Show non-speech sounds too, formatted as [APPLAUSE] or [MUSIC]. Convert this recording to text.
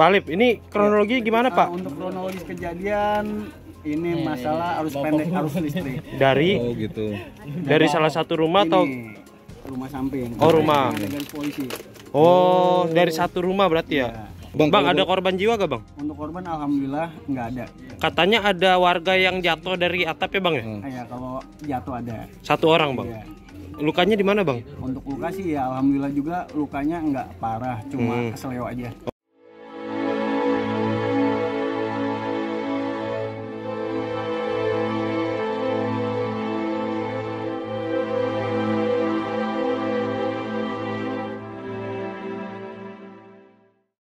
Pak Alip, ini kronologi gimana Ah, Pak? untuk kronologis kejadian ini masalah arus pendek arus listrik. [LAUGHS] Dari Oh gitu. dari salah satu rumah atau Ini rumah samping. Oh, rumah. Polisi. oh dari satu rumah berarti ya? Ya. Bang, Bang, ada korban jiwa gak bang? Untuk korban alhamdulillah nggak ada. Katanya ada warga yang jatuh dari atap ya bang ya? Hmm. Kalau jatuh ada. Satu orang bang. Ya. Lukanya di mana bang? Untuk luka sih ya alhamdulillah juga lukanya nggak parah, cuma Hmm. keseleo aja.